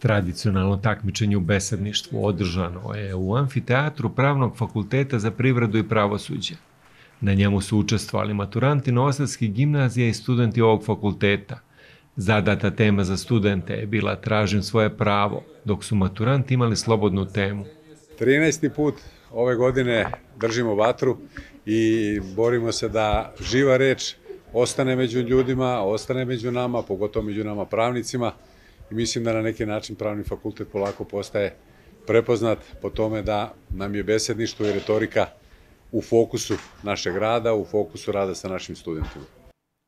Tradicionalno takmičenje u besedništvu održano je u amfiteatru Pravnog fakulteta za privredu i pravosuđe. Na njemu su učestvovali maturanti Novosadskih gimnazija i studenti ovog fakulteta. Zadata tema za studente je bila Tražim svoje pravo, dok su maturanti imali slobodnu temu. 13. put ove godine držimo vatru i borimo se da živa reč ostane među ljudima, ostane među nama, pogotovo među nama pravnicima i mislim da na neki način pravni fakultet polako postaje prepoznat po tome da nam je besedništvo i retorika u fokusu našeg rada, u fokusu rada sa našim studentima.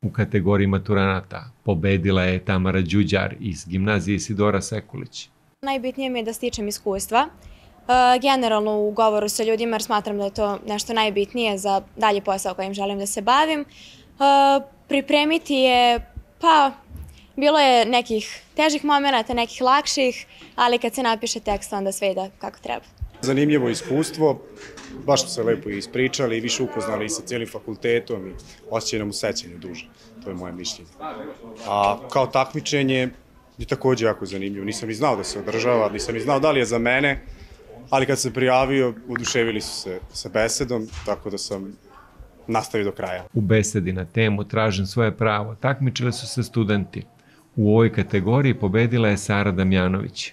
U kategoriji maturanata pobedila je Tamara Đuđar iz gimnazije Isidora Sekulić. Najbitnije mi je da stičem iskustva, e, generalno u govoru sa ljudima jer smatram da je to nešto najbitnije za dalje posao kojim želim da se bavim. E, pripremiti je, pa, bilo je nekih težih momenta, nekih lakših, ali kad se napiše tekst onda sve ide kako treba. Zanimljivo iskustvo, baš smo se lepo ispričali i više upoznali sa cijelim fakultetom i osjećaj nam u sećanju duže. To je moje mišljenje. A kao takmičenje je takođe jako zanimljivo. Nisam ni znao da se održava, nisam ni znao da li je za mene, ali kad se prijavio, oduševili su se sa besedom, tako da sam nastavio do kraja. U besedi na temu Tražim svoje pravo takmičili su se studenti. U ovoj kategoriji pobedila je Sara Damjanović.